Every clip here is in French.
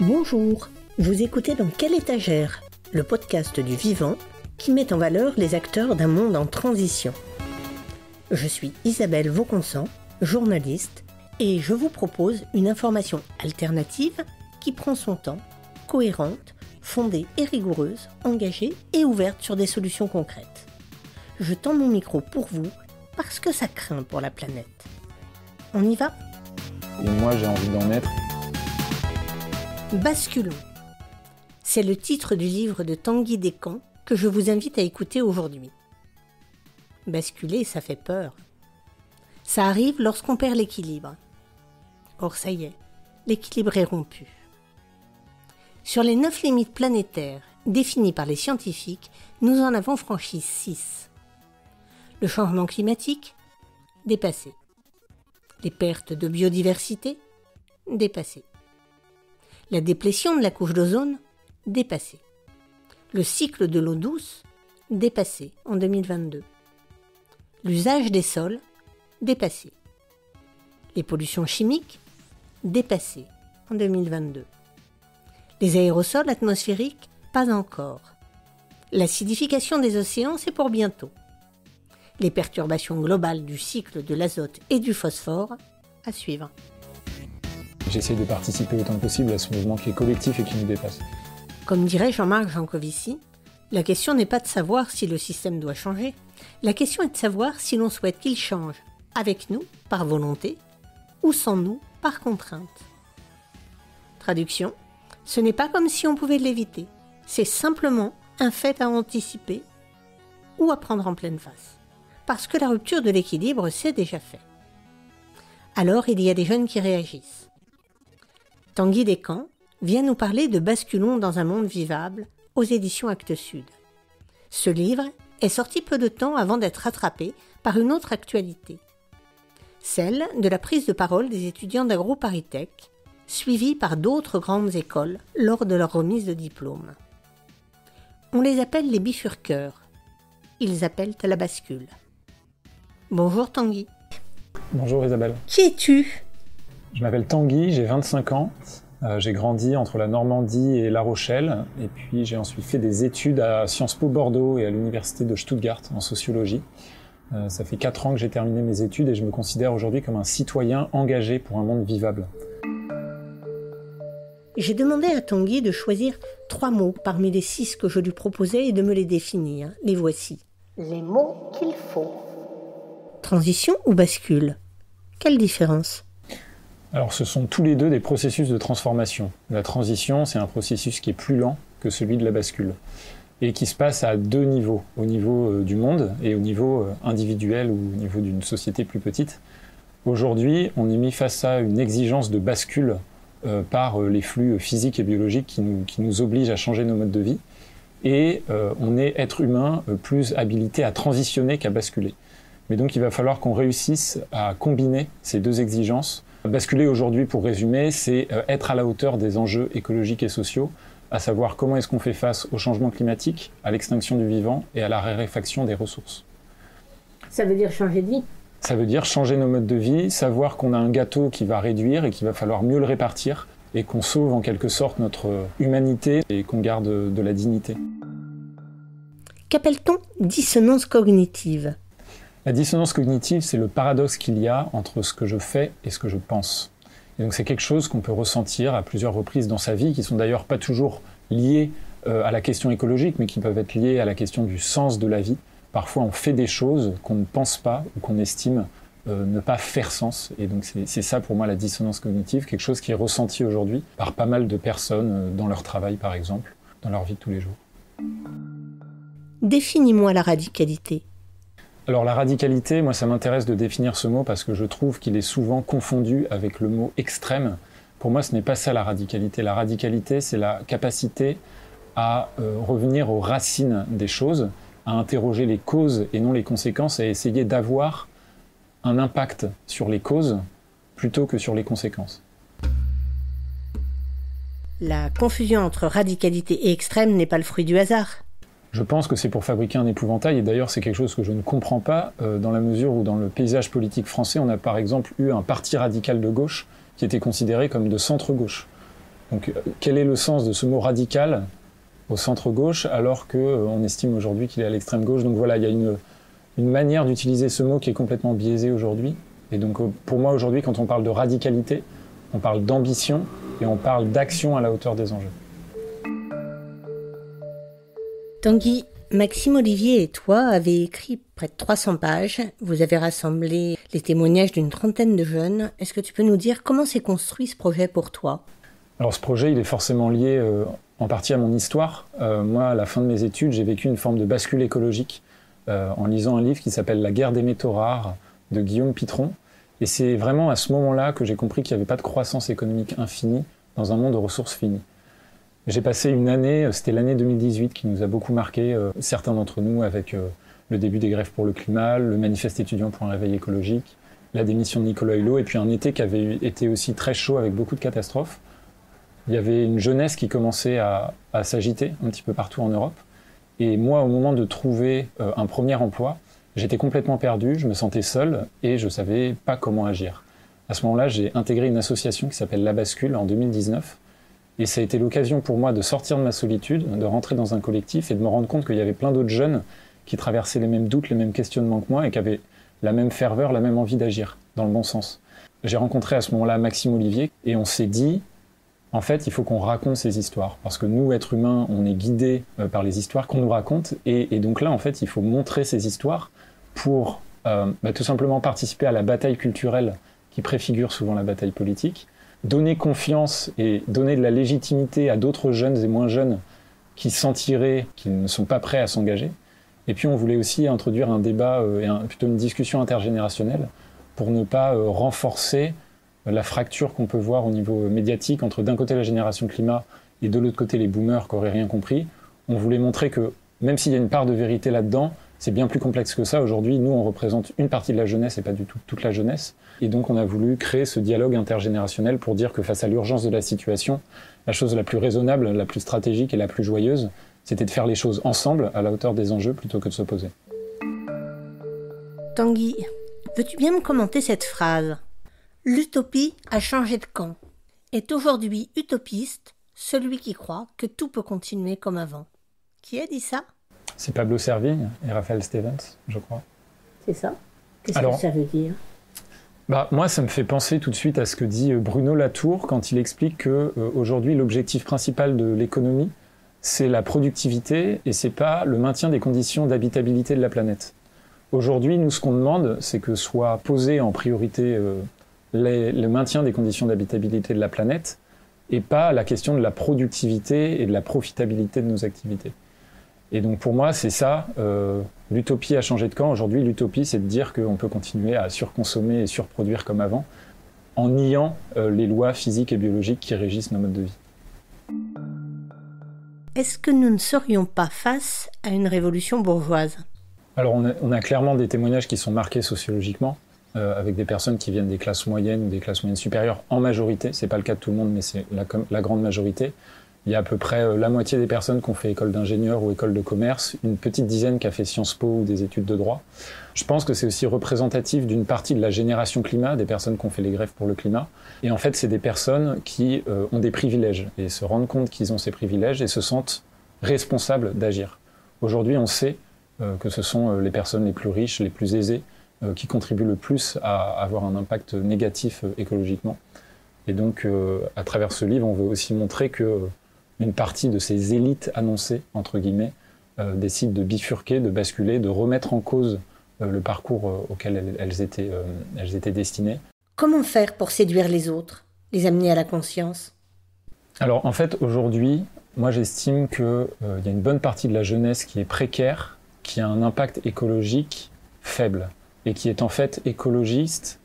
Bonjour, vous écoutez dans Quelle étagère Le podcast du vivant qui met en valeur les acteurs d'un monde en transition. Je suis Isabelle Vauconsant, journaliste, et je vous propose une information alternative qui prend son temps, cohérente, fondée et rigoureuse, engagée et ouverte sur des solutions concrètes. Je tends mon micro pour vous parce que ça craint pour la planète. On y va? Et moi j'ai envie d'en être. Basculons. C'est le titre du livre de Tanguy Descamps que je vous invite à écouter aujourd'hui. Basculer, ça fait peur. Ça arrive lorsqu'on perd l'équilibre. Or, ça y est, l'équilibre est rompu. Sur les neuf limites planétaires définies par les scientifiques, nous en avons franchi six. Le changement climatique Dépassé. Les pertes de biodiversité Dépassé. La déplétion de la couche d'ozone Dépassé. Le cycle de l'eau douce Dépassé en 2022. L'usage des sols Dépassé. Les pollutions chimiques Dépassé en 2022. Les aérosols atmosphériques Pas encore. L'acidification des océans, c'est pour bientôt. Les perturbations globales du cycle de l'azote et du phosphore à suivre. J'essaie de participer autant que possible à ce mouvement qui est collectif et qui nous dépasse. Comme dirait Jean-Marc Jancovici, la question n'est pas de savoir si le système doit changer, la question est de savoir si l'on souhaite qu'il change, avec nous, par volonté, ou sans nous, par contrainte. Traduction, ce n'est pas comme si on pouvait l'éviter, c'est simplement un fait à anticiper ou à prendre en pleine face. Parce que la rupture de l'équilibre, c'est déjà fait. Alors il y a des jeunes qui réagissent. Tanguy Descamps vient nous parler de Basculons dans un monde vivable aux éditions Actes Sud. Ce livre est sorti peu de temps avant d'être rattrapé par une autre actualité, celle de la prise de parole des étudiants d'AgroParisTech, suivis par d'autres grandes écoles lors de leur remise de diplôme. On les appelle les bifurqueurs. Ils appellent à la bascule. Bonjour Tanguy. Bonjour Isabelle. Qui es-tu? Je m'appelle Tanguy, j'ai 25 ans. Euh, j'ai grandi entre la Normandie et La Rochelle, et puis j'ai ensuite fait des études à Sciences Po Bordeaux et à l'université de Stuttgart en sociologie. Euh, ça fait 4 ans que j'ai terminé mes études et je me considère aujourd'hui comme un citoyen engagé pour un monde vivable. J'ai demandé à Tanguy de choisir trois mots parmi les six que je lui proposais et de me les définir. Les voici. Les mots qu'il faut. Transition ou bascule? Quelle différence? Alors ce sont tous les deux des processus de transformation. La transition, c'est un processus qui est plus lent que celui de la bascule et qui se passe à deux niveaux, au niveau euh, du monde et au niveau euh, individuel ou au niveau d'une société plus petite. Aujourd'hui, on est mis face à une exigence de bascule euh, par les flux physiques et biologiques qui nous, qui nous obligent à changer nos modes de vie. Et on est, être humain, plus habilité à transitionner qu'à basculer. Mais donc il va falloir qu'on réussisse à combiner ces deux exigences. Basculer aujourd'hui, pour résumer, c'est être à la hauteur des enjeux écologiques et sociaux, à savoir comment est-ce qu'on fait face au changement climatique, à l'extinction du vivant et à la raréfaction des ressources. Ça veut dire changer de vie Ça veut dire changer nos modes de vie, savoir qu'on a un gâteau qui va réduire et qu'il va falloir mieux le répartir et qu'on sauve en quelque sorte notre humanité et qu'on garde de la dignité. Qu'appelle-t-on dissonance cognitive? La dissonance cognitive, c'est le paradoxe qu'il y a entre ce que je fais et ce que je pense. Et donc c'est quelque chose qu'on peut ressentir à plusieurs reprises dans sa vie, qui sont d'ailleurs pas toujours liées euh, à la question écologique, mais qui peuvent être liées à la question du sens de la vie. Parfois on fait des choses qu'on ne pense pas ou qu'on estime euh, ne pas faire sens. Et donc c'est ça pour moi la dissonance cognitive, quelque chose qui est ressenti aujourd'hui par pas mal de personnes euh, dans leur travail par exemple, dans leur vie de tous les jours. Définis-moi la radicalité. Alors la radicalité, moi ça m'intéresse de définir ce mot parce que je trouve qu'il est souvent confondu avec le mot extrême. Pour moi ce n'est pas ça la radicalité. La radicalité c'est la capacité à euh, revenir aux racines des choses, à interroger les causes et non les conséquences, et à essayer d'avoir un impact sur les causes plutôt que sur les conséquences. La confusion entre radicalité et extrême n'est pas le fruit du hasard. Je pense que c'est pour fabriquer un épouvantail, et d'ailleurs c'est quelque chose que je ne comprends pas, euh, dans la mesure où dans le paysage politique français, on a par exemple eu un parti radical de gauche qui était considéré comme de centre-gauche. Donc euh, quel est le sens de ce mot radical au centre-gauche alors qu'on euh, estime aujourd'hui qu'il est à l'extrême gauche? Donc voilà, il y a une, une manière d'utiliser ce mot qui est complètement biaisé aujourd'hui. Et donc pour moi aujourd'hui, quand on parle de radicalité, on parle d'ambition et on parle d'action à la hauteur des enjeux. Tanguy, Maxime Olivier et toi avez écrit près de 300 pages. Vous avez rassemblé les témoignages d'une trentaine de jeunes. Est-ce que tu peux nous dire comment s'est construit ce projet pour toi? Alors ce projet, il est forcément lié euh, en partie à mon histoire. Euh, moi, à la fin de mes études, j'ai vécu une forme de bascule écologique euh, en lisant un livre qui s'appelle La guerre des métaux rares de Guillaume Pitron. Et c'est vraiment à ce moment-là que j'ai compris qu'il n'y avait pas de croissance économique infinie dans un monde de ressources finies. J'ai passé une année, euh, c'était l'année 2018 qui nous a beaucoup marqué, euh, certains d'entre nous, avec euh, le début des grèves pour le climat, le manifeste étudiant pour un réveil écologique, la démission de Nicolas Hulot, et puis un été qui avait été aussi très chaud avec beaucoup de catastrophes. Il y avait une jeunesse qui commençait à, s'agiter un petit peu partout en Europe. Et moi, au moment de trouver un premier emploi, j'étais complètement perdu, je me sentais seul et je ne savais pas comment agir. À ce moment-là, j'ai intégré une association qui s'appelle La Bascule en 2019 et ça a été l'occasion pour moi de sortir de ma solitude, de rentrer dans un collectif et de me rendre compte qu'il y avait plein d'autres jeunes qui traversaient les mêmes doutes, les mêmes questionnements que moi et qui avaient la même ferveur, la même envie d'agir dans le bon sens. J'ai rencontré à ce moment-là Maxime Olivier et on s'est dit, en fait, il faut qu'on raconte ces histoires. Parce que nous, êtres humains, on est guidés euh, par les histoires qu'on nous raconte. Et, donc là, en fait, il faut montrer ces histoires pour euh, bah, tout simplement participer à la bataille culturelle qui préfigure souvent la bataille politique donner confiance et donner de la légitimité à d'autres jeunes et moins jeunes qui sentiraient qu'ils ne sont pas prêts à s'engager. Et puis on voulait aussi introduire un débat euh, plutôt une discussion intergénérationnelle pour ne pas euh, renforcer la fracture qu'on peut voir au niveau médiatique entre d'un côté la génération climat et de l'autre côté les boomers qui n'auraient rien compris. On voulait montrer que même s'il y a une part de vérité là-dedans, c'est bien plus complexe que ça. Aujourd'hui, nous, on représente une partie de la jeunesse et pas du tout toute la jeunesse. Et donc, on a voulu créer ce dialogue intergénérationnel pour dire que face à l'urgence de la situation, la chose la plus raisonnable, la plus stratégique et la plus joyeuse, c'était de faire les choses ensemble, à la hauteur des enjeux, plutôt que de s'opposer. Tanguy, veux-tu bien me commenter cette phrase? L'utopie a changé de camp. Est aujourd'hui utopiste celui qui croit que tout peut continuer comme avant. Qui a dit ça? C'est Pablo Servigne et Raphaël Stevens, je crois. C'est ça? Qu'est-ce que ça veut dire? bah, moi, ça me fait penser tout de suite à ce que dit euh, Bruno Latour quand il explique que euh, aujourd'hui l'objectif principal de l'économie, c'est la productivité et c'est pas le maintien des conditions d'habitabilité de la planète. Aujourd'hui, nous, ce qu'on demande, c'est que soit posé en priorité euh, le maintien des conditions d'habitabilité de la planète et pas la question de la productivité et de la profitabilité de nos activités. Et donc pour moi, c'est ça. Euh, l'utopie a changé de camp. Aujourd'hui, l'utopie, c'est de dire qu'on peut continuer à surconsommer et surproduire comme avant, en niant euh, les lois physiques et biologiques qui régissent nos modes de vie. Est-ce que nous ne serions pas face à une révolution bourgeoise? Alors on a, clairement des témoignages qui sont marqués sociologiquement, euh, avec des personnes qui viennent des classes moyennes ou des classes moyennes supérieures en majorité. C'est pas le cas de tout le monde, mais c'est la grande majorité. Il y a à peu près euh, la moitié des personnes qui ont fait école d'ingénieur ou école de commerce, une petite dizaine qui a fait Sciences Po ou des études de droit. Je pense que c'est aussi représentatif d'une partie de la génération climat, des personnes qui ont fait les grèves pour le climat. Et en fait, c'est des personnes qui euh, ont des privilèges et se rendent compte qu'ils ont ces privilèges et se sentent responsables d'agir. Aujourd'hui, on sait euh, que ce sont les personnes les plus riches, les plus aisées, qui contribuent le plus à avoir un impact négatif écologiquement. Et donc, à travers ce livre, on veut aussi montrer que une partie de ces élites annoncées, entre guillemets, euh, décident de bifurquer, de basculer, de remettre en cause euh, le parcours euh, auquel elles, étaient, elles étaient destinées. Comment faire pour séduire les autres, les amener à la conscience? Alors en fait, aujourd'hui, moi j'estime qu'il y a une bonne partie de la jeunesse qui est précaire, qui a un impact écologique faible, et qui est en fait écologiste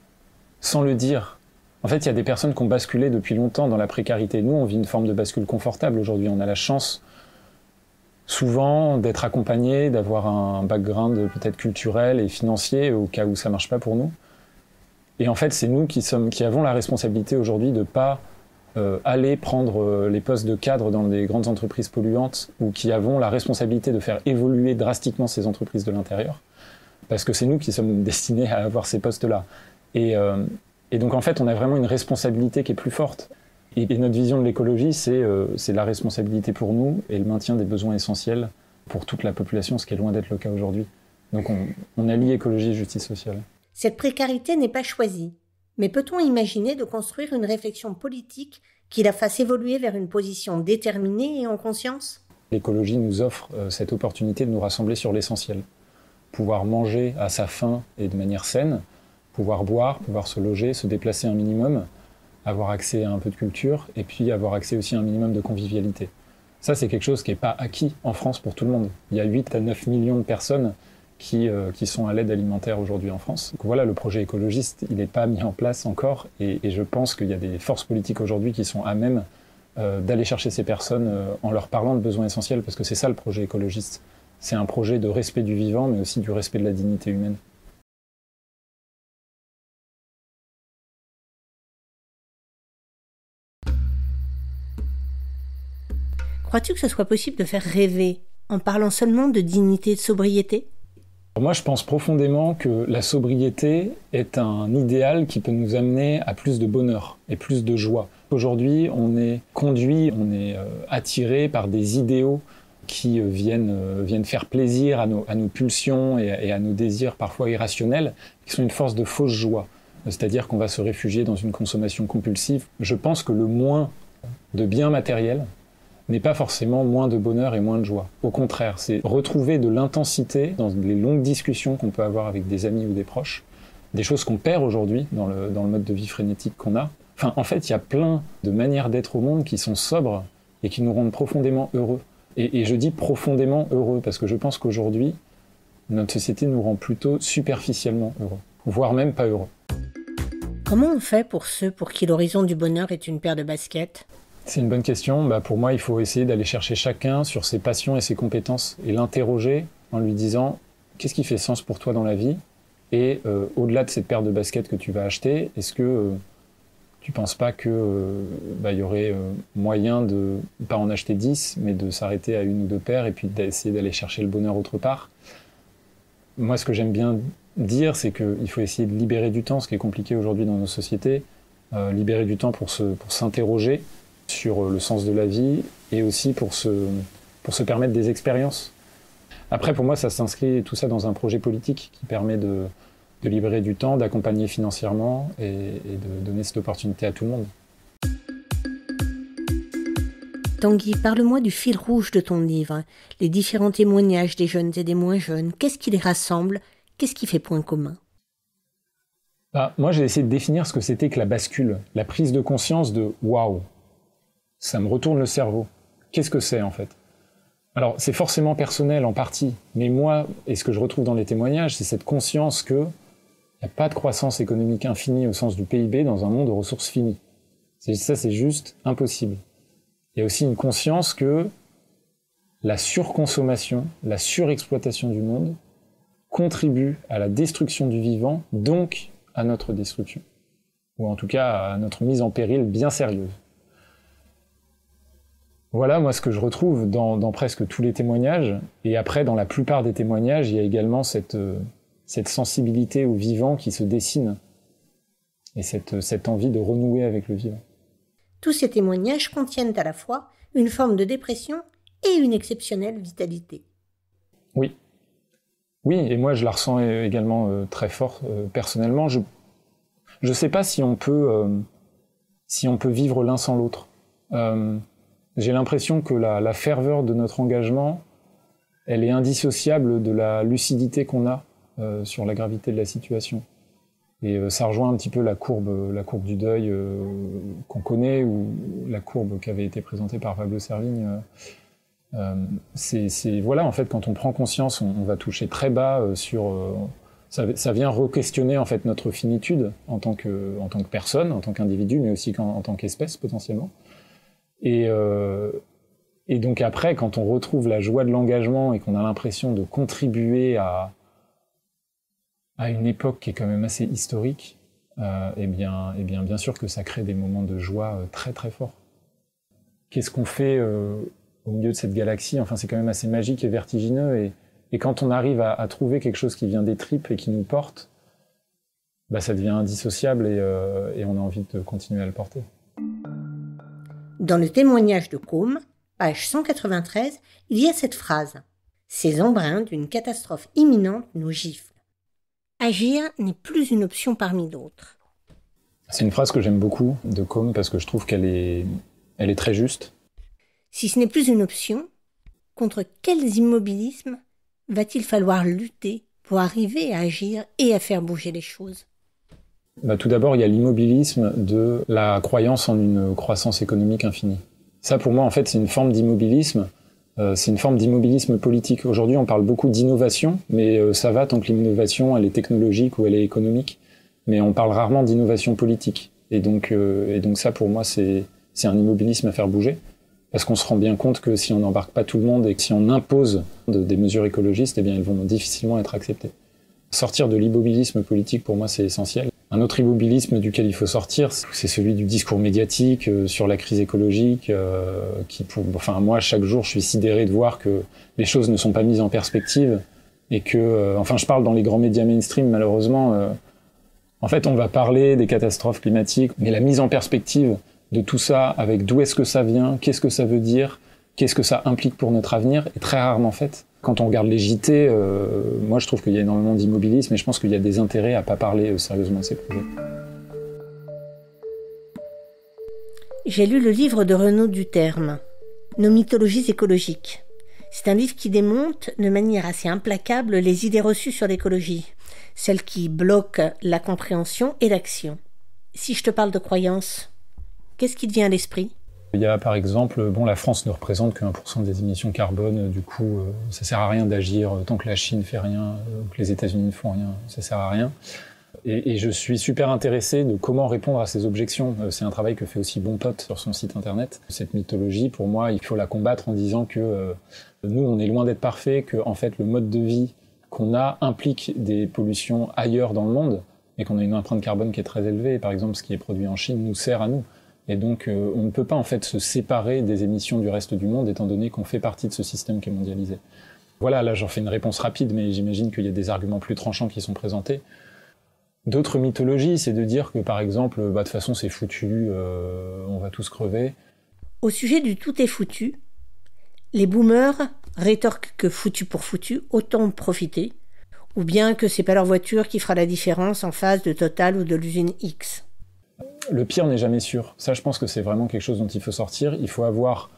sans le dire. En fait, il y a des personnes qui ont basculé depuis longtemps dans la précarité. Nous, on vit une forme de bascule confortable aujourd'hui. On a la chance souvent d'être accompagné, d'avoir un background peut-être culturel et financier au cas où ça marche pas pour nous. Et en fait, c'est nous qui, avons la responsabilité aujourd'hui de pas euh, aller prendre euh, les postes de cadre dans des grandes entreprises polluantes ou qui avons la responsabilité de faire évoluer drastiquement ces entreprises de l'intérieur, parce que c'est nous qui sommes destinés à avoir ces postes-là. Et, euh, et, donc en fait, on a vraiment une responsabilité qui est plus forte. Et, et notre vision de l'écologie, c'est euh, la responsabilité pour nous et le maintien des besoins essentiels pour toute la population, ce qui est loin d'être le cas aujourd'hui. Donc on, on allie écologie et justice sociale. Cette précarité n'est pas choisie. Mais peut-on imaginer de construire une réflexion politique qui la fasse évoluer vers une position déterminée et en conscience? L'écologie nous offre euh, cette opportunité de nous rassembler sur l'essentiel. Pouvoir manger à sa faim et de manière saine, pouvoir boire, pouvoir se loger, se déplacer un minimum, avoir accès à un peu de culture et puis avoir accès aussi à un minimum de convivialité. Ça, c'est quelque chose qui n'est pas acquis en France pour tout le monde. Il y a 8 à 9 millions de personnes qui, euh, qui sont à l'aide alimentaire aujourd'hui en France. Donc voilà, le projet écologiste, il n'est pas mis en place encore et, je pense qu'il y a des forces politiques aujourd'hui qui sont à même euh, d'aller chercher ces personnes euh, en leur parlant de besoins essentiels parce que c'est ça le projet écologiste. C'est un projet de respect du vivant mais aussi du respect de la dignité humaine. Crois-tu que ce soit possible de faire rêver en parlant seulement de dignité et de sobriété? Moi, je pense profondément que la sobriété est un idéal qui peut nous amener à plus de bonheur et plus de joie. Aujourd'hui, on est conduit, on est euh, attiré par des idéaux qui euh, viennent, euh, viennent faire plaisir à nos, pulsions et, à nos désirs parfois irrationnels, qui sont une force de fausse joie. C'est-à-dire qu'on va se réfugier dans une consommation compulsive. Je pense que le moins de biens matériels n'est pas forcément moins de bonheur et moins de joie. Au contraire, c'est retrouver de l'intensité dans les longues discussions qu'on peut avoir avec des amis ou des proches, des choses qu'on perd aujourd'hui dans le, mode de vie frénétique qu'on a. Enfin, en fait, il y a plein de manières d'être au monde qui sont sobres et qui nous rendent profondément heureux. Et, et je dis profondément heureux parce que je pense qu'aujourd'hui, notre société nous rend plutôt superficiellement heureux, voire même pas heureux. Comment on fait pour ceux pour qui l'horizon du bonheur est une paire de baskets? C'est une bonne question. Bah, pour moi, il faut essayer d'aller chercher chacun sur ses passions et ses compétences et l'interroger en lui disant qu'est-ce qui fait sens pour toi dans la vie? Et euh, au-delà de cette paire de baskets que tu vas acheter, est-ce que euh, tu penses pas que euh, bah, y aurait moyen de pas en acheter 10, mais de s'arrêter à une ou deux paires et puis d'essayer d'aller chercher le bonheur autre part? Moi, ce que j'aime bien dire, c'est qu'il faut essayer de libérer du temps, ce qui est compliqué aujourd'hui dans nos sociétés, libérer du temps pour s'interroger sur le sens de la vie et aussi pour se, pour se permettre des expériences. Après, pour moi, ça s'inscrit tout ça dans un projet politique qui permet de, de libérer du temps, d'accompagner financièrement et, et, de donner cette opportunité à tout le monde. Tanguy, parle-moi du fil rouge de ton livre, les différents témoignages des jeunes et des moins jeunes. Qu'est-ce qui les rassemble? Qu'est-ce qui fait point commun? Bah, Moi, j'ai essayé de définir ce que c'était que la bascule, la prise de conscience de waouh, ça me retourne le cerveau. Qu'est-ce que c'est en fait? Alors c'est forcément personnel en partie, mais moi, et ce que je retrouve dans les témoignages, c'est cette conscience que n'y a pas de croissance économique infinie au sens du PIB dans un monde de ressources finies. Ça, c'est juste impossible. Il y a aussi une conscience que la surconsommation, la surexploitation du monde contribue à la destruction du vivant, donc à notre destruction. Ou en tout cas à notre mise en péril bien sérieuse. Voilà, moi, ce que je retrouve dans, dans, presque tous les témoignages. Et après, dans la plupart des témoignages, il y a également cette, euh, cette sensibilité au vivant qui se dessine. Et cette, cette envie de renouer avec le vivant. Tous ces témoignages contiennent à la fois une forme de dépression et une exceptionnelle vitalité. Oui. Oui, et moi, je la ressens également euh, très fort euh, personnellement. Je ne sais pas si on peut, euh, si on peut vivre l'un sans l'autre. Euh, j'ai l'impression que la, ferveur de notre engagement, elle est indissociable de la lucidité qu'on a euh, sur la gravité de la situation. Et euh, ça rejoint un petit peu la courbe, la courbe du deuil euh, qu'on connaît ou la courbe qui avait été présentée par Pablo Servigne. C'est voilà, en fait, quand on prend conscience, on, va toucher très bas sur. Ça, ça, vient re-questionner en fait notre finitude en tant que, en tant que personne, en tant qu'individu, mais aussi en, en tant qu'espèce potentiellement. Et, euh, et donc après, quand on retrouve la joie de l'engagement et qu'on a l'impression de contribuer à, une époque qui est quand même assez historique, eh bien, eh bien, bien sûr que ça crée des moments de joie très très forts. Qu'est-ce qu'on fait au milieu de cette galaxie? Enfin, c'est quand même assez magique et vertigineux. Et, quand on arrive à, trouver quelque chose qui vient des tripes et qui nous porte, bah, ça devient indissociable et on a envie de continuer à le porter. Dans le témoignage de Côme, page 193, il y a cette phrase. Ces embruns d'une catastrophe imminente nous giflent. Agir n'est plus une option parmi d'autres. C'est une phrase que j'aime beaucoup de Côme parce que je trouve qu'elle est, elle est très juste. Si ce n'est plus une option, contre quels immobilismes va-t-il falloir lutter pour arriver à agir et à faire bouger les choses? Bah, Tout d'abord, il y a l'immobilisme de la croyance en une croissance économique infinie. Ça, pour moi, en fait, c'est une forme d'immobilisme. Euh, c'est une forme d'immobilisme politique. Aujourd'hui, on parle beaucoup d'innovation, mais euh, ça va tant que l'innovation, elle est technologique ou elle est économique. Mais on parle rarement d'innovation politique. Et donc, euh, ça, pour moi, c'est un immobilisme à faire bouger. Parce qu'on se rend bien compte que si on n'embarque pas tout le monde et que si on impose des mesures écologistes, eh bien, elles vont difficilement être acceptées. Sortir de l'immobilisme politique, pour moi, c'est essentiel. Un autre immobilisme duquel il faut sortir, c'est celui du discours médiatique euh, sur la crise écologique, euh, enfin moi chaque jour je suis sidéré de voir que les choses ne sont pas mises en perspective et que, euh, enfin je parle dans les grands médias mainstream malheureusement, en fait on va parler des catastrophes climatiques, mais la mise en perspective de tout ça, avec d'où est-ce que ça vient, qu'est-ce que ça veut dire, qu'est-ce que ça implique pour notre avenir, est très rarement faite. Quand on regarde les JT, euh, moi je trouve qu'il y a énormément d'immobilisme et je pense qu'il y a des intérêts à pas parler euh, sérieusement de ces projets. J'ai lu le livre de Renaud Duterme, Nos mythologies écologiques. C'est un livre qui démonte de manière assez implacable les idées reçues sur l'écologie, celles qui bloquent la compréhension et l'action. Si je te parle de croyances, qu'est-ce qui te vient à l'esprit? Il y a par exemple, la France ne représente que 1% des émissions carbone, du coup, euh, ça sert à rien d'agir tant que la Chine fait rien, euh, ou que les États-Unis ne font rien, ça sert à rien. Et, je suis super intéressé de comment répondre à ces objections. Euh, c'est un travail que fait aussi Bon Pote sur son site internet. Cette mythologie, pour moi, il faut la combattre en disant que euh, nous, on est loin d'être parfait, que en fait, le mode de vie qu'on a implique des pollutions ailleurs dans le monde, et qu'on a une empreinte carbone qui est très élevée. Par exemple, ce qui est produit en Chine nous sert à nous. Et donc, euh, on ne peut pas en fait se séparer des émissions du reste du monde, étant donné qu'on fait partie de ce système qui est mondialisé. Voilà, là j'en fais une réponse rapide, mais j'imagine qu'il y a des arguments plus tranchants qui sont présentés. D'autres mythologies, c'est de dire que par exemple, bah, de toute façon c'est foutu, euh, on va tous crever. Au sujet du tout est foutu, les boomers rétorquent que foutu pour foutu, autant profiter, ou bien que c'est pas leur voiture qui fera la différence en face de Total ou de l'usine X le pire n'est jamais sûr. Ça, je pense que c'est vraiment quelque chose dont il faut sortir. Il faut avoir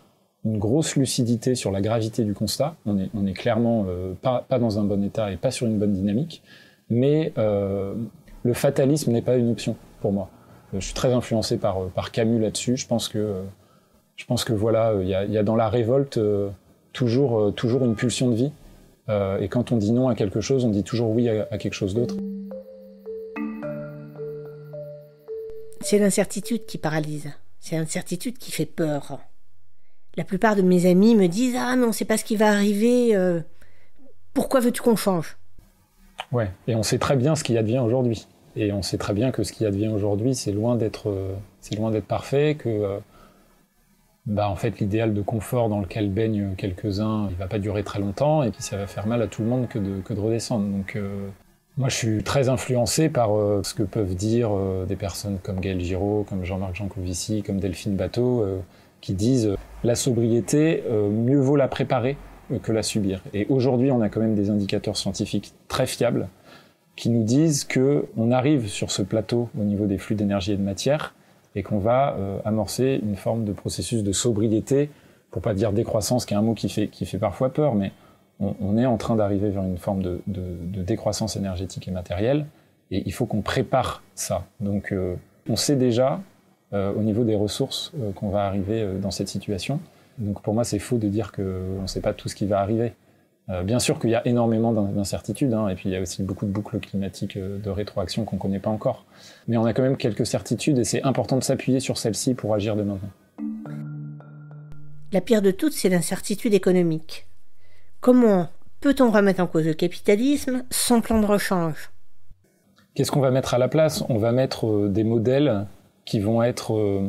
une grosse lucidité sur la gravité du constat. On est, clairement euh, pas, dans un bon état et pas sur une bonne dynamique. Mais euh, le fatalisme n'est pas une option pour moi. Euh, je suis très influencé par, par Camus là-dessus. Je pense que, je pense que voilà, il y a, dans la révolte toujours, toujours une pulsion de vie. et quand on dit non à quelque chose, on dit toujours oui à quelque chose d'autre. C'est l'incertitude qui paralyse. C'est l'incertitude qui fait peur. La plupart de mes amis me disent Ah, mais on ne sait pas ce qui va arriver. Euh, pourquoi veux-tu qu'on change? Ouais, et on sait très bien ce qui advient aujourd'hui. Et on sait très bien que ce qui advient aujourd'hui, c'est loin d'être, euh, c'est loin d'être parfait, que euh, bah, en fait, l'idéal de confort dans lequel baignent quelques-uns, il va pas durer très longtemps, et puis ça va faire mal à tout le monde que de, que de redescendre. Donc, moi, je suis très influencé par euh, ce que peuvent dire euh, des personnes comme Gaël Giraud, comme Jean-Marc Jancovici, comme Delphine Bateau, euh, qui disent la sobriété, mieux vaut la préparer que la subir. Et aujourd'hui, on a quand même des indicateurs scientifiques très fiables qui nous disent que on arrive sur ce plateau au niveau des flux d'énergie et de matière et qu'on va amorcer une forme de processus de sobriété, pour pas dire décroissance, qui est un mot qui fait, qui fait parfois peur, mais on, est en train d'arriver vers une forme de, décroissance énergétique et matérielle, et il faut qu'on prépare ça. Donc, euh, on sait déjà, euh, au niveau des ressources, euh, qu'on va arriver dans cette situation. Donc, pour moi, c'est faux de dire qu'on ne sait pas tout ce qui va arriver. Bien sûr qu'il y a énormément d'incertitudes, hein, et puis il y a aussi beaucoup de boucles climatiques de rétroaction qu'on ne connaît pas encore. Mais on a quand même quelques certitudes, et c'est important de s'appuyer sur celles-ci pour agir de maintenant. La pire de toutes, c'est l'incertitude économique. Comment peut-on remettre en cause le capitalisme sans plan de rechange? Qu'est-ce qu'on va mettre à la place? On va mettre des modèles qui vont être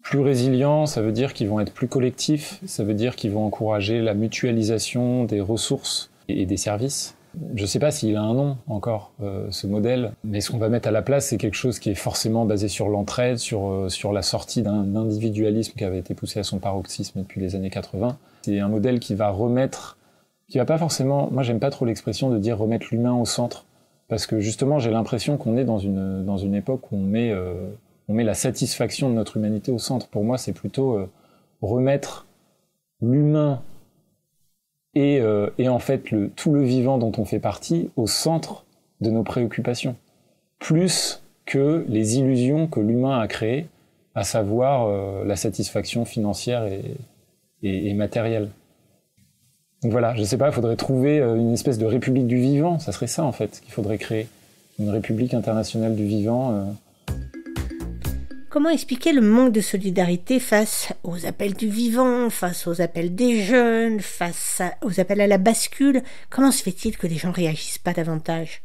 plus résilients, ça veut dire qu'ils vont être plus collectifs, ça veut dire qu'ils vont encourager la mutualisation des ressources et des services. Je ne sais pas s'il a un nom encore, euh, ce modèle, mais ce qu'on va mettre à la place, c'est quelque chose qui est forcément basé sur l'entraide, sur, euh, sur la sortie d'un individualisme qui avait été poussé à son paroxysme depuis les années 80. C'est un modèle qui va remettre, qui va pas forcément, moi j'aime pas trop l'expression de dire remettre l'humain au centre, parce que justement j'ai l'impression qu'on est dans une, dans une époque où on met, euh, la satisfaction de notre humanité au centre. Pour moi c'est plutôt remettre l'humain euh, et, en fait tout le vivant dont on fait partie au centre de nos préoccupations, plus que les illusions que l'humain a créées, à savoir euh, la satisfaction financière et, matérielle. Donc voilà, je ne sais pas, il faudrait trouver euh, une espèce de république du vivant, ça serait ça en fait qu'il faudrait créer, une république internationale du vivant Comment expliquer le manque de solidarité face aux appels du vivant, face aux appels des jeunes, face aux appels à la bascule? Comment se fait-il que les gens réagissent pas davantage?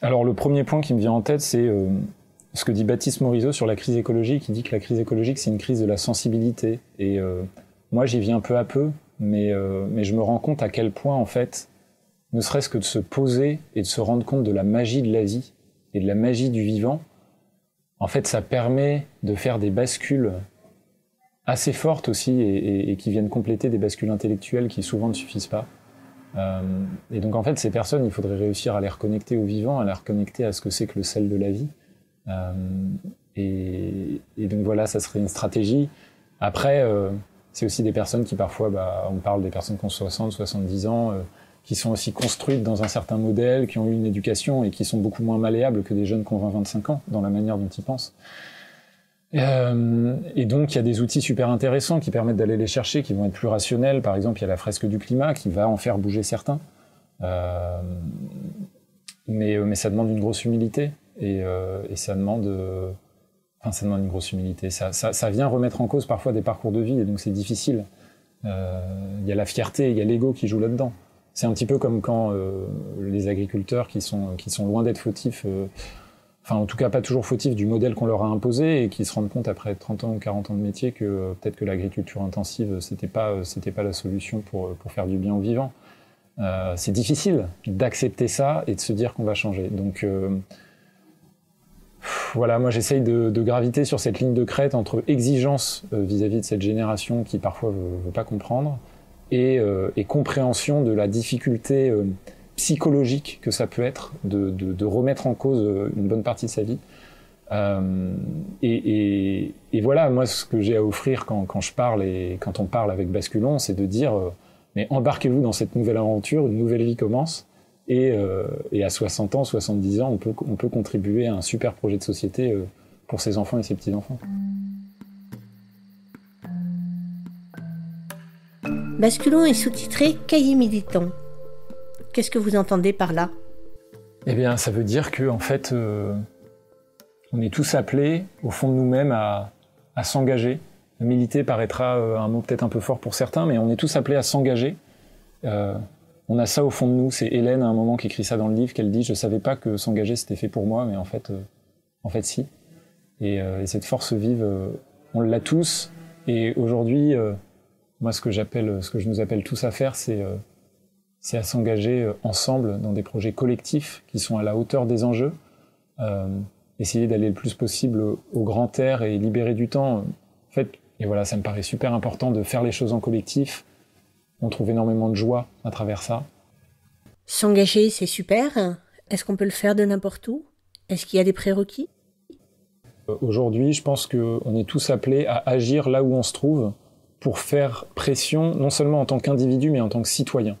Alors le premier point qui me vient en tête, c'est euh, ce que dit Baptiste Morisot sur la crise écologique. Il dit que la crise écologique, c'est une crise de la sensibilité. Et euh, moi, j'y viens peu à peu, mais, euh, mais je me rends compte à quel point, en fait, ne serait-ce que de se poser et de se rendre compte de la magie de la vie et de la magie du vivant, en fait, ça permet de faire des bascules assez fortes aussi et, qui viennent compléter des bascules intellectuelles qui souvent ne suffisent pas. Euh, et donc en fait, ces personnes, il faudrait réussir à les reconnecter au vivant, à les reconnecter à ce que c'est que le sel de la vie. Euh, et, donc voilà, ça serait une stratégie. Après, euh, c'est aussi des personnes qui parfois, bah, on parle des personnes qui ont 60, 70 ans, qui sont aussi construites dans un certain modèle, qui ont eu une éducation et qui sont beaucoup moins malléables que des jeunes qui ont 20-25 ans dans la manière dont ils pensent. Euh, et donc, il y a des outils super intéressants qui permettent d'aller les chercher, qui vont être plus rationnels. Par exemple, il y a la fresque du climat qui va en faire bouger certains. Euh, mais ça demande une grosse humilité et, euh, et ça demande, enfin, ça demande une grosse humilité. Ça, vient remettre en cause parfois des parcours de vie et donc c'est difficile. Il y a la fierté, il y a l'ego qui joue là-dedans. C'est un petit peu comme quand euh, les agriculteurs qui sont, qui sont loin d'être fautifs, euh, enfin en tout cas pas toujours fautifs du modèle qu'on leur a imposé et qui se rendent compte après 30 ans ou 40 ans de métier que euh, peut-être que l'agriculture intensive c'était pas c'était pas la solution pour, pour faire du bien aux vivants. c'est difficile d'accepter ça et de se dire qu'on va changer. Donc voilà, moi j'essaye de, graviter sur cette ligne de crête entre exigence vis-à-vis de cette génération qui parfois veut, veut pas comprendre euh, et, compréhension de la difficulté euh, psychologique que ça peut être de, remettre en cause euh, une bonne partie de sa vie. et, voilà, moi, ce que j'ai à offrir quand, je parle et quand on parle avec Basculon, c'est de dire, mais embarquez-vous dans cette nouvelle aventure, une nouvelle vie commence. Et, à 60 ans, 70 ans, on peut, on peut contribuer à un super projet de société pour ses enfants et ses petits-enfants. Basculon est sous-titré Cahier militant. Qu'est-ce que vous entendez par là? Eh bien, ça veut dire que en fait, euh, on est tous appelés, au fond de nous-mêmes, à, s'engager. Militer paraîtra euh, un mot peut-être un peu fort pour certains, mais on est tous appelés à s'engager. Euh, on a ça au fond de nous. C'est Hélène à un moment qui écrit ça dans le livre, qu'elle dit Je savais pas que s'engager c'était fait pour moi, mais en fait, en fait, si. Et, et cette force vive, on l'a tous. Et aujourd'hui, moi, ce que j'appelle, ce que je nous appelle tous à faire, c'est euh, c'est à s'engager euh, ensemble dans des projets collectifs qui sont à la hauteur des enjeux. Euh, essayer d'aller le plus possible au grand air et libérer du temps. En fait, et voilà, ça me paraît super important de faire les choses en collectif. On trouve énormément de joie à travers ça. S'engager, c'est super. Est-ce qu'on peut le faire de n'importe où? Est-ce qu'il y a des prérequis? Aujourd'hui, je pense qu'on est tous appelés à agir là où on se trouve pour faire pression, non seulement en tant qu'individu, mais en tant que citoyen.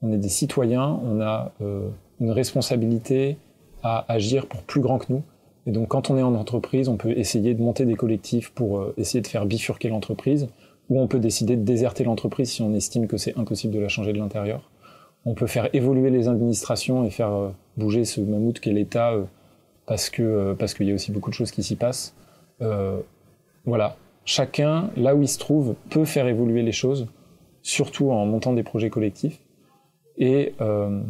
On est des citoyens, on a euh, une responsabilité à agir pour plus grand que nous. Et donc quand on est en entreprise, on peut essayer de monter des collectifs pour euh, essayer de faire bifurquer l'entreprise, ou on peut décider de déserter l'entreprise si on estime que c'est impossible de la changer de l'intérieur. On peut faire évoluer les administrations et faire euh, bouger ce mammouth qu'est l'État, parce que parce qu'il y a aussi beaucoup de choses qui s'y passent. voilà, chacun, là où il se trouve, peut faire évoluer les choses, surtout en montant des projets collectifs. Et, euh,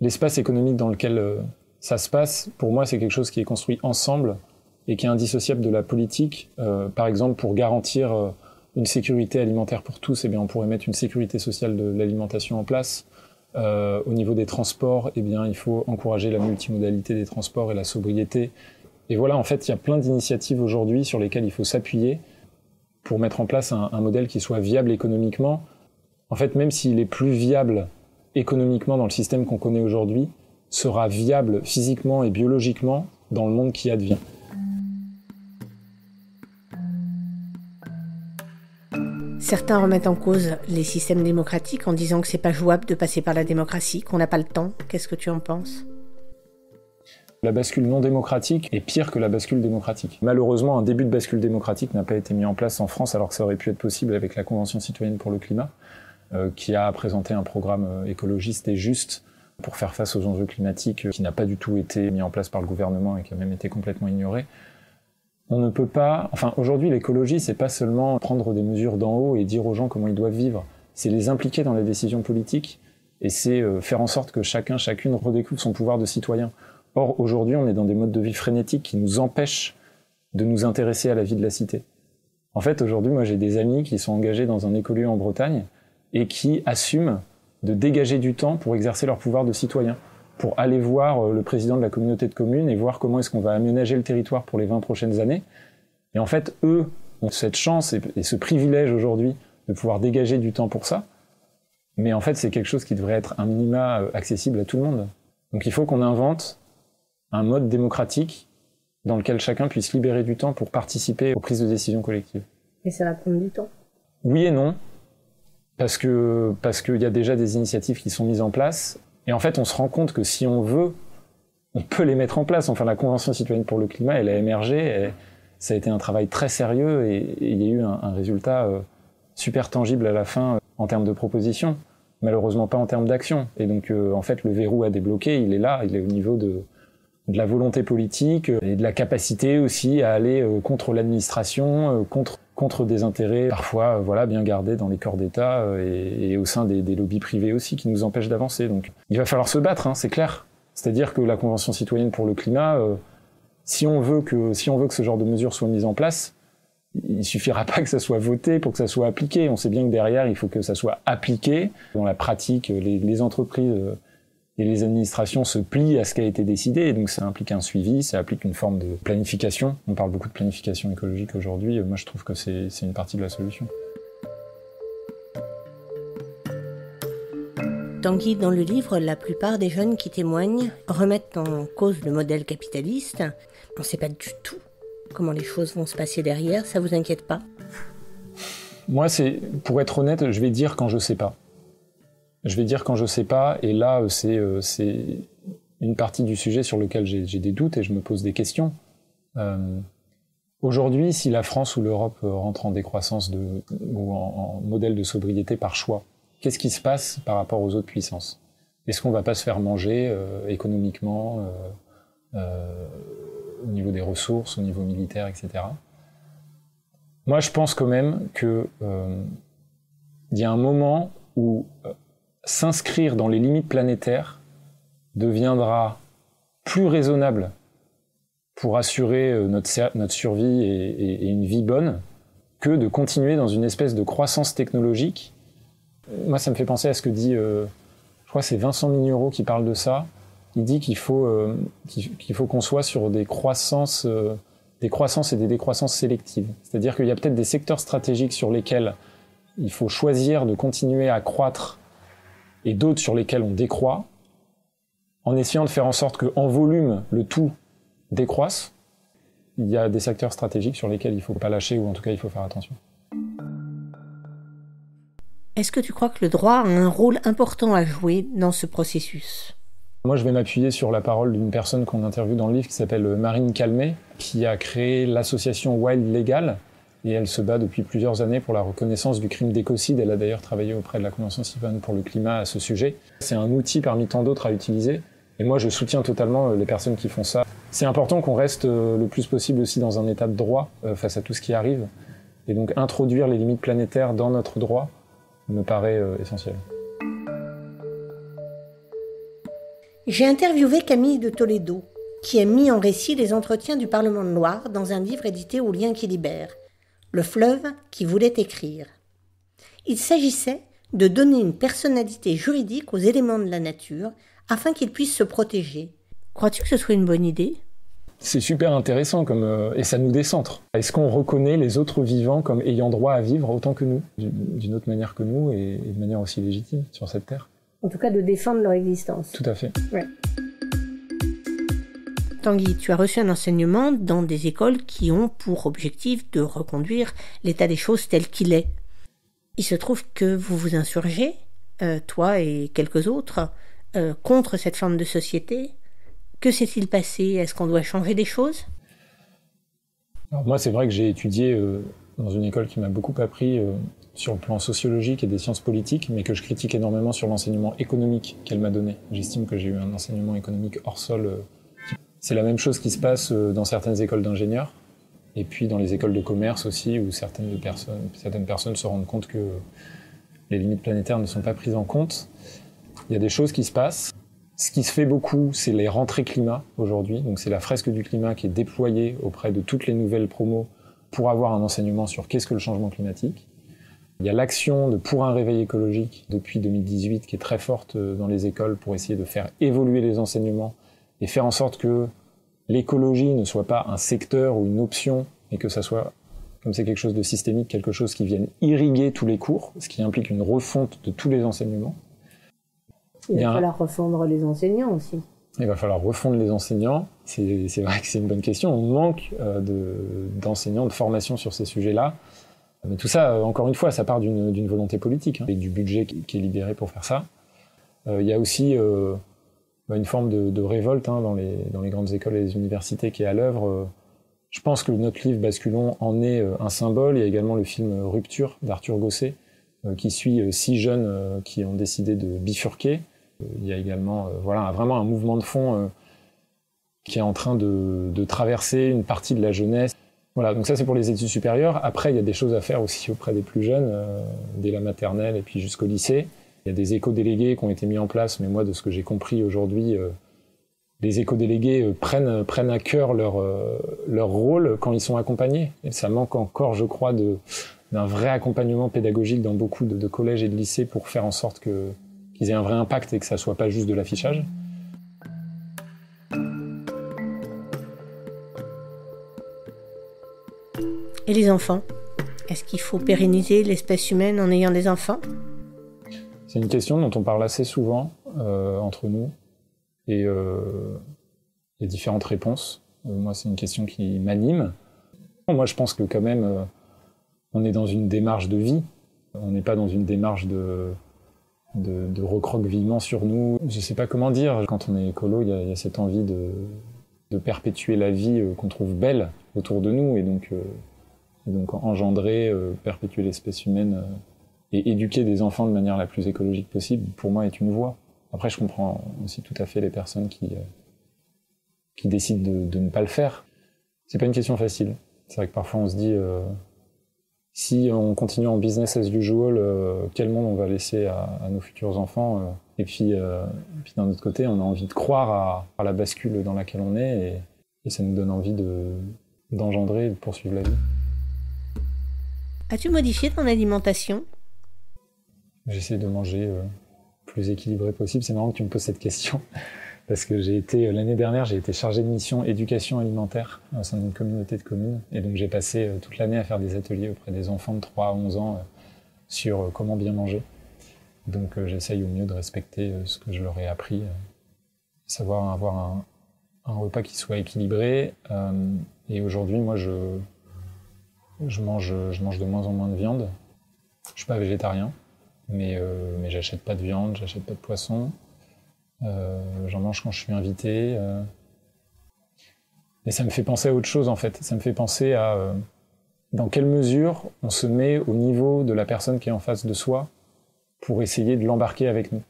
l'espace économique dans lequel euh, ça se passe, pour moi, c'est quelque chose qui est construit ensemble et qui est indissociable de la politique. Euh, par exemple, pour garantir euh, une sécurité alimentaire pour tous, eh bien, on pourrait mettre une sécurité sociale de l'alimentation en place. au niveau des transports, eh bien, il faut encourager la multimodalité des transports et la sobriété. Et voilà, en fait, il y a plein d'initiatives aujourd'hui sur lesquelles il faut s'appuyer pour mettre en place un, un modèle qui soit viable économiquement. En fait, même s'il est plus viable économiquement dans le système qu'on connaît aujourd'hui sera viable physiquement et biologiquement dans le monde qui advient. Certains remettent en cause les systèmes démocratiques en disant que c'est pas jouable de passer par la démocratie, qu'on n'a pas le temps. Qu'est-ce que tu en penses? La bascule non démocratique est pire que la bascule démocratique. Malheureusement, un début de bascule démocratique n'a pas été mis en place en France alors que ça aurait pu être possible avec la Convention citoyenne pour le climat. Euh, qui a présenté un programme euh, écologiste et juste pour faire face aux enjeux climatiques euh, qui n'a pas du tout été mis en place par le gouvernement et qui a même été complètement ignoré. On ne peut pas, enfin aujourd'hui l'écologie c'est pas seulement prendre des mesures d'en haut et dire aux gens comment ils doivent vivre, c'est les impliquer dans les décisions politiques et c'est faire en sorte que chacun, chacune redécouvre son pouvoir de citoyen. Or aujourd'hui on est dans des modes de vie frénétiques qui nous empêchent de nous intéresser à la vie de la cité. En fait aujourd'hui moi j'ai des amis qui sont engagés dans un écolieu en Bretagne et qui assument de dégager du temps pour exercer leur pouvoir de citoyen, pour aller voir euh, le président de la communauté de communes et voir comment est-ce qu'on va aménager le territoire pour les 20 prochaines années. Et en fait, eux ont cette chance et, ce privilège aujourd'hui de pouvoir dégager du temps pour ça. Mais en fait, c'est quelque chose qui devrait être un minima euh, accessible à tout le monde. Donc il faut qu'on invente un mode démocratique dans lequel chacun puisse libérer du temps pour participer aux prises de décision collectives. Et ça va prendre du temps? Oui et non parce que parce qu'il y a déjà des initiatives qui sont mises en place. Et en fait, on se rend compte que si on veut, on peut les mettre en place. Enfin, la Convention citoyenne pour le climat, elle a émergé. ça a été un travail très sérieux et, il y a eu un, résultat euh, super tangible à la fin euh, en termes de propositions. Malheureusement pas en termes d'action. Et donc, euh, en fait, le verrou à débloquer, il est là. Il est au niveau de, de la volonté politique et de la capacité aussi à aller contre l'administration, contre contre des intérêts parfois euh, voilà bien gardés dans les corps d'État euh, et, au sein des, lobbies privés aussi qui nous empêchent d'avancer. Donc il va falloir se battre, hein, c'est clair. C'est-à-dire que la Convention citoyenne pour le climat, euh, si on veut que si on veut que ce genre de mesures soient mises en place, il suffira pas que ça soit voté pour que ça soit appliqué. On sait bien que derrière, il faut que ça soit appliqué dans la pratique. Les entreprises et les administrations se plient à ce qui a été décidé. Et donc ça implique un suivi, ça implique une forme de planification. On parle beaucoup de planification écologique aujourd'hui. Moi, je trouve que c'est une partie de la solution. Tanguy, dans le livre, la plupart des jeunes qui témoignent remettent en cause le modèle capitaliste. On ne sait pas du tout comment les choses vont se passer derrière. Ça vous inquiète pas? Moi, c'est pour être honnête, je vais dire quand je sais pas je vais dire quand je sais pas, et là, euh, euh, c'est une partie du sujet sur lequel j'ai des doutes et je me pose des questions. Euh, Aujourd'hui, si la France ou l'Europe euh, rentre en décroissance de, ou en, modèle de sobriété par choix, qu'est-ce qui se passe par rapport aux autres puissances? Est-ce qu'on va pas se faire manger euh, économiquement, euh, au niveau des ressources, au niveau militaire, etc. Moi, je pense quand même que il y a un moment où s'inscrire dans les limites planétaires deviendra plus raisonnable pour assurer euh, notre, notre survie et, une vie bonne que de continuer dans une espèce de croissance technologique. Moi, ça me fait penser à ce que dit, euh, je crois c'est Vincent Mignereau qui parle de ça. Il dit qu'il faut euh, qu'il faut qu'on soit sur des croissances, des croissances et des décroissances sélectives. C'est-à-dire qu'il y a peut-être des secteurs stratégiques sur lesquels il faut choisir de continuer à croître et d'autres sur lesquels on décroît, en essayant de faire en sorte qu'en volume, le tout décroisse, il y a des secteurs stratégiques sur lesquels il ne faut pas lâcher ou en tout cas il faut faire attention. Est-ce que tu crois que le droit a un rôle important à jouer dans ce processus? Moi, je vais m'appuyer sur la parole d'une personne qu'on interviewe dans le livre qui s'appelle Marine Calmet, qui a créé l'association Wild Legal, et elle se bat depuis plusieurs années pour la reconnaissance du crime d'écocide. Elle a d'ailleurs travaillé auprès de la Convention citoyenne pour le climat à ce sujet. C'est un outil parmi tant d'autres à utiliser. Et moi, je soutiens totalement euh, les personnes qui font ça. C'est important qu'on reste euh, le plus possible aussi dans un état de droit euh, face à tout ce qui arrive. Et donc, introduire les limites planétaires dans notre droit me paraît essentiel. J'ai interviewé Camille de Toledo, qui a mis en récit les entretiens du Parlement de Loire dans un livre édité au Lien qui libère, Le fleuve qui voulait écrire. Il s'agissait de donner une personnalité juridique aux éléments de la nature afin qu'ils puissent se protéger. Crois-tu que ce soit une bonne idée? C'est super intéressant comme, euh, et ça nous décentre. Est-ce qu'on reconnaît les autres vivants comme ayant droit à vivre autant que nous, d'une autre manière que nous et, de manière aussi légitime sur cette terre? En tout cas, de défendre leur existence. Tout à fait. Tanguy, tu as reçu un enseignement dans des écoles qui ont pour objectif de reconduire l'état des choses tel qu'il est. Il se trouve que vous vous insurgez, euh, toi et quelques autres, euh, contre cette forme de société que s'est-il passé? Est-ce qu'on doit changer des choses? Moi, c'est vrai que j'ai étudié euh, dans une école qui m'a beaucoup appris sur le plan sociologique et des sciences politiques, mais que je critique énormément sur l'enseignement économique qu'elle m'a donné. J'estime que j'ai eu un enseignement économique hors sol. Euh, c'est la même chose qui se passe dans certaines écoles d'ingénieurs, et puis dans les écoles de commerce aussi, où certaines personnes, certaines personnes se rendent compte que les limites planétaires ne sont pas prises en compte. Il y a des choses qui se passent, ce qui se fait beaucoup, c'est les rentrées climat aujourd'hui. Donc c'est la fresque du climat qui est déployée auprès de toutes les nouvelles promos pour avoir un enseignement sur qu'est-ce que le changement climatique. Il y a l'action de Pour un réveil écologique depuis 2018 qui est très forte euh, dans les écoles pour essayer de faire évoluer les enseignements et faire en sorte que l'écologie ne soit pas un secteur ou une option et que ça soit, comme c'est quelque chose de systémique, quelque chose qui vienne irriguer tous les cours, ce qui implique une refonte de tous les enseignements. Il va falloir refondre les enseignants aussi. Il va falloir refondre les enseignants. C'est vrai que c'est une bonne question. On manque euh, d'enseignants, de, formation sur ces sujets-là. Mais tout ça, euh, encore une fois, ça part d'une volonté politique hein, et du budget qui, est libéré pour faire ça. Euh, il y a aussi une forme de, révolte hein, dans, les, grandes écoles et les universités qui est à l'œuvre. je pense que notre livre Basculons en est un symbole. Il y a également le film Rupture d'Arthur Gosset qui suit six jeunes qui ont décidé de bifurquer il y a également euh, voilà, vraiment un mouvement de fond euh, qui est en train de, traverser une partie de la jeunesse. Voilà, donc ça c'est pour les études supérieures. Après, il y a des choses à faire aussi auprès des plus jeunes, euh, dès la maternelle et puis jusqu'au lycée. Il y a des éco-délégués qui ont été mis en place, mais moi, de ce que j'ai compris aujourd'hui, les éco-délégués prennent, prennent à cœur leur, leur rôle quand ils sont accompagnés. Et ça manque encore, je crois, d'un vrai accompagnement pédagogique dans beaucoup de, de collèges et de lycées pour faire en sorte que, qu'ils aient un vrai impact et que ça soit pas juste de l'affichage. Et les enfants? Est-ce qu'il faut pérenniser l'espèce humaine en ayant des enfants? C'est une question dont on parle assez souvent euh, entre nous et euh, différentes réponses. Euh, moi, c'est une question qui m'anime. Moi, je pense que quand même, on est dans une démarche de vie. On n'est pas dans une démarche de de, de sur nous. Je ne sais pas comment dire. Quand on est écolo, il y a, cette envie de, perpétuer la vie euh, qu'on trouve belle autour de nous et donc, euh, donc engendrer, euh, perpétuer l'espèce humaine et éduquer des enfants de manière la plus écologique possible, pour moi, est une voie. Après, je comprends aussi tout à fait les personnes qui, qui décident de, de, ne pas le faire. C'est pas une question facile. C'est vrai que parfois on se dit, si on continue en business as usual, euh, quel monde on va laisser à, nos futurs enfants euh, et, puis, euh, puis d'un autre côté, on a envie de croire à, la bascule dans laquelle on est et ça nous donne envie d'engendrer et de poursuivre la vie. As-tu modifié ton alimentation? J'essaie de manger le plus équilibré possible. C'est marrant que tu me poses cette question parce que j'ai été euh, l'année dernière, j'ai été chargé de mission éducation alimentaire au sein d'une communauté de communes, et donc j'ai passé euh, toute l'année à faire des ateliers auprès des enfants de 3 à 11 ans euh, sur comment bien manger. Donc j'essaye au mieux de respecter ce que je leur ai appris, savoir avoir un, repas qui soit équilibré. et aujourd'hui, moi, je, je, mange, je mange de moins en moins de viande. Je suis pas végétarien, mais, mais j'achète pas de viande, j'achète pas de poisson. Euh, j'en mange quand je suis invité. Euh. Et ça me fait penser à autre chose en fait. Ça me fait penser à euh, dans quelle mesure on se met au niveau de la personne qui est en face de soi pour essayer de l'embarquer avec nous.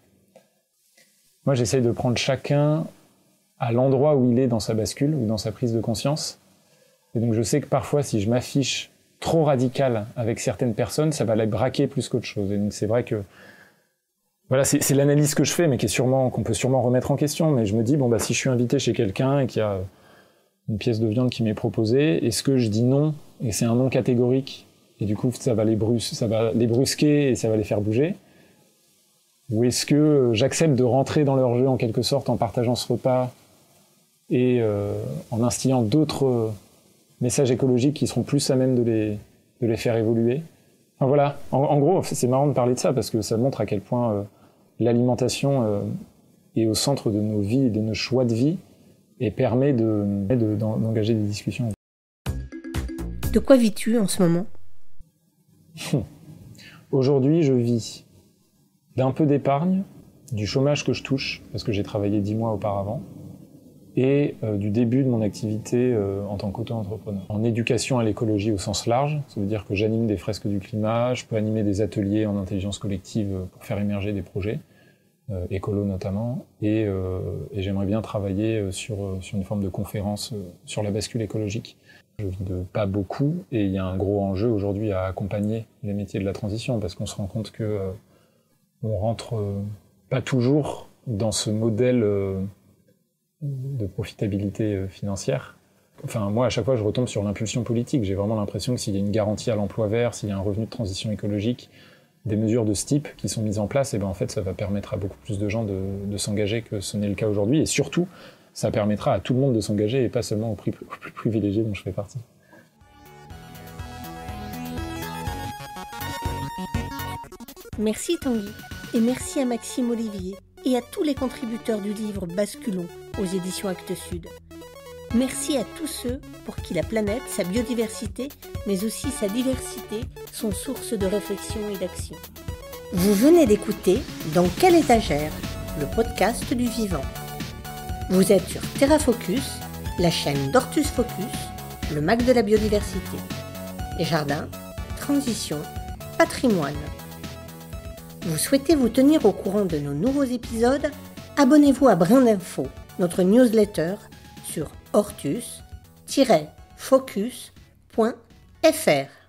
Moi, j'essaye de prendre chacun à l'endroit où il est dans sa bascule ou dans sa prise de conscience. Et donc, je sais que parfois, si je m'affiche trop radical avec certaines personnes, ça va les braquer plus qu'autre chose. C'est vrai que voilà, c'est l'analyse que je fais, mais qui est sûrement qu'on peut sûrement remettre en question. Mais je me dis bon bah si je suis invité chez quelqu'un et qu'il y a une pièce de viande qui m'est proposée, est-ce que je dis non et c'est un non catégorique et du coup ça va les ça va les brusquer et ça va les faire bouger? Ou est-ce que j'accepte de rentrer dans leur jeu en quelque sorte en partageant ce repas et euh, en instillant d'autres messages écologiques qui seront plus à même de les, de les faire évoluer. Enfin, voilà, en, gros, c'est marrant de parler de ça parce que ça montre à quel point euh, l'alimentation euh, est au centre de nos vies et de nos choix de vie et permet d'engager de, des discussions. De quoi vis-tu en ce moment? Aujourd'hui, je vis d'un peu d'épargne, du chômage que je touche, parce que j'ai travaillé dix mois auparavant, et euh, du début de mon activité euh, en tant qu'auto-entrepreneur. En éducation à l'écologie au sens large, ça veut dire que j'anime des fresques du climat, je peux animer des ateliers en intelligence collective pour faire émerger des projets, euh, écolo notamment, et, et j'aimerais bien travailler sur, sur une forme de conférence sur la bascule écologique. Je vis de pas beaucoup, et il y a un gros enjeu aujourd'hui à accompagner les métiers de la transition, parce qu'on se rend compte que on rentre pas toujours dans ce modèle de profitabilité euh, financière. Enfin, moi, à chaque fois, je retombe sur l'impulsion politique. J'ai vraiment l'impression que s'il y a une garantie à l'emploi vert, s'il y a un revenu de transition écologique, des mesures de ce type qui sont mises en place, et eh ben en fait, ça va permettre à beaucoup plus de gens de, s'engager que ce n'est le cas aujourd'hui. Et surtout, ça permettra à tout le monde de s'engager et pas seulement aux, plus privilégiés dont je fais partie. Merci Tanguy et merci à Maxime Olivier et à tous les contributeurs du livre Basculons aux éditions Actes Sud. Merci à tous ceux pour qui la planète, sa biodiversité, mais aussi sa diversité sont source de réflexion et d'action. Vous venez d'écouter Dans quelle étagère le podcast du vivant. Vous êtes sur Terra Focus, la chaîne d'Ortus Focus, le Mac de la biodiversité. Jardins, transition, patrimoine. Vous souhaitez vous tenir au courant de nos nouveaux épisodes? Abonnez-vous à Brin d'Info, notre newsletter, sur ortus-focus.fr.